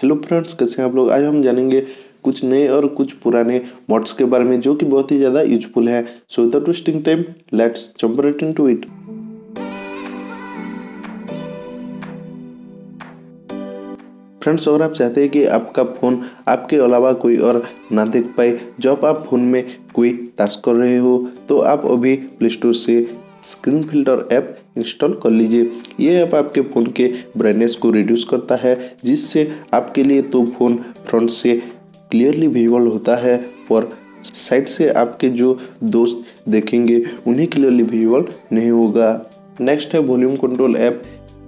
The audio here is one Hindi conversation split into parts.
हेलो फ्रेंड्स कैसे हैं आप लोग? आज हम जानेंगे कुछ नए और कुछ पुराने मॉड्स के बारे में जो कि बहुत ही ज़्यादा यूजफुल है। So without wasting time let's jump right into it friends अगर आप चाहते हैं कि आपका फ़ोन आपके अलावा कोई और ना देख पाए, जब आप फ़ोन में कोई टास्क कर रहे हो तो आप अभी प्ले स्टोर से स्क्रीन फ़िल्टर ऐप इंस्टॉल कर लीजिए। ये ऐप आपके फ़ोन के ब्राइटनेस को रिड्यूस करता है, जिससे आपके लिए तो फ़ोन फ्रंट से क्लियरली विजुअल होता है और साइड से आपके जो दोस्त देखेंगे, उन्हें क्लियरली विजिबल नहीं होगा। नेक्स्ट है वॉल्यूम कंट्रोल ऐप।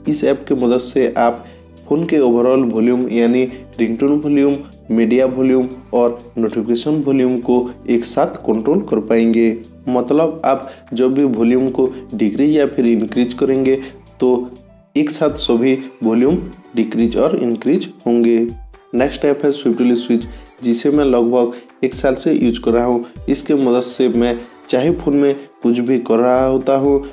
इस ऐप के मदद से आप फ़ोन के ओवरऑल वॉल्यूम यानी रिंगटोन वॉल्यूम मीडिया वॉल्यूम और नोटिफिकेशन वॉल्यूम को एक साथ कंट्रोल कर पाएँगे। मतलब आप जब भी वॉल्यूम को डिक्रीज या फिर इंक्रीज करेंगे तो एक साथ सभी वॉल्यूम डिक्रीज और इंक्रीज होंगे। नेक्स्ट ऐप है स्विफ्टली स्विच जिसे मैं लगभग एक साल से यूज़ कर रहा हूँ। इसके मदद से मैं चाहे फ़ोन में कुछ भी कर रहा होता हूँ,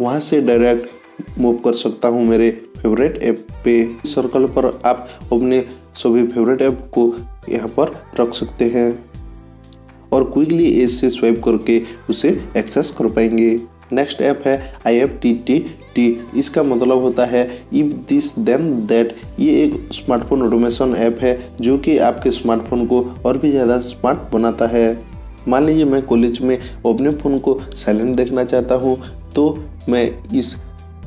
वहाँ से डायरेक्ट मूव कर सकता हूँ मेरे फेवरेट ऐप पे। सर्कल पर आप अपने सभी फेवरेट ऐप को यहाँ पर रख सकते हैं। और क्विकली एज से स्वाइप करके उसे एक्सेस कर पाएँगे। नेक्स्ट ऐप है I F T T T इसका मतलब होता है, इफ़ दिस देन दैट, ये एक स्मार्टफ़ोन ऑटोमेशन ऐप है जो कि आपके स्मार्टफ़ोन को और भी ज़्यादा स्मार्ट बनाता है। मान लीजिए मैं कॉलेज में अपने फ़ोन को साइलेंट देखना चाहता हूँ तो मैं इस,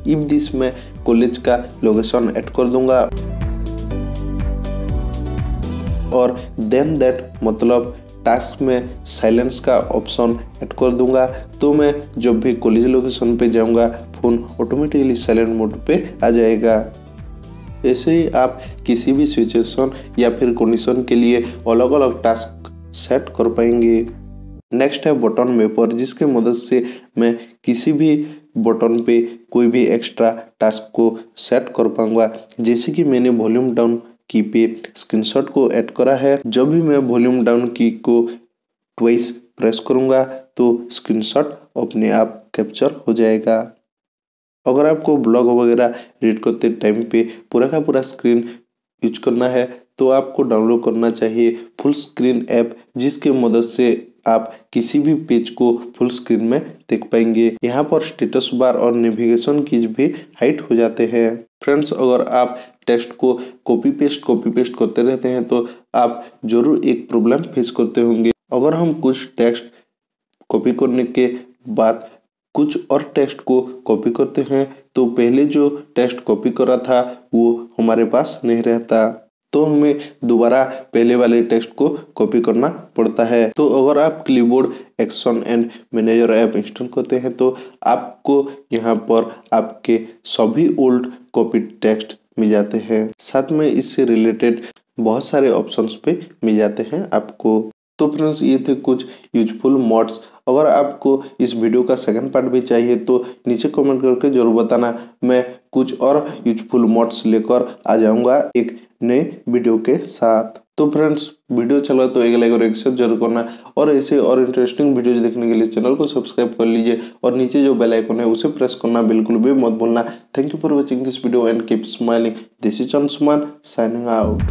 इफ़ दिस में कॉलेज का लोकेशन ऐड कर दूँगा। और देन दैट मतलब टास्क में साइलेंस का ऑप्शन ऐड कर दूँगा। तो मैं जब भी कॉलेज लोकेशन पे जाऊँगा फ़ोन ऑटोमेटिकली साइलेंट मोड पे आ जाएगा। ऐसे ही आप किसी भी सिचुएशन या फिर कंडीशन के लिए अलग अलग टास्क सेट कर पाएँगे। नेक्स्ट है बटन मेपर जिसके मदद से मैं किसी भी बटन पे कोई भी एक्स्ट्रा टास्क को सेट कर पाऊँगा। जैसे कि मैंने वॉल्यूम डाउन की पे स्क्रीनशॉट को ऐड करा है। जब भी मैं वॉल्यूम डाउन की को ट्वाइस प्रेस करूँगा तो स्क्रीनशॉट अपने आप कैप्चर हो जाएगा। अगर आपको ब्लॉग वगैरह रीड करते टाइम पे पूरा का पूरा स्क्रीन यूज़ करना है तो आपको डाउनलोड करना चाहिए फुल स्क्रीन ऐप जिसके मदद से आप किसी भी पेज को फुल स्क्रीन में देख पाएँगे। यहाँ पर स्टेटस बार और नेविगेशन कीज भी हाइट हो जाते हैं। फ्रेंड्स अगर आप टेक्स्ट को कॉपी पेस्ट कॉपी पेस्ट करते रहते हैं तो आप ज़रूर एक प्रॉब्लम फेस करते होंगे। अगर हम कुछ टेक्स्ट कॉपी करने के बाद कुछ और टेक्स्ट को कॉपी करते हैं तो पहले जो टेक्स्ट कॉपी करा था, वो हमारे पास नहीं रहता। तो हमें दोबारा पहले वाले टेक्स्ट को कॉपी करना पड़ता है। तो अगर आप clipboard action and manager app install करते हैं तो आपको यहाँ पर आपके सभी ओल्ड कॉपी टेक्स्ट मिल जाते हैं। साथ में इससे रिलेटेड बहुत सारे ऑप्शंस पे मिल जाते हैं आपको। तो फ्रेंड्स ये थे कुछ यूजफुल मॉड्स अगर आपको इस वीडियो का सेकंड पार्ट भी चाहिए तो नीचे कमेंट करके ज़रूर बताना। मैं कुछ और यूजफुल मॉड्स लेकर आ जाऊँगा। एक नए वीडियो के साथ। तो फ्रेंड्स वीडियो चला तो एक लाइक और एक शेयर ज़रूर करना और ऐसे और इंटरेस्टिंग वीडियोज़ देखने के लिए चैनल को सब्सक्राइब कर लीजिए और नीचे जो बेल आइकन है उसे प्रेस करना बिल्कुल भी मत भूलना। Thank you for watching this video and keep smiling this is Suman signing out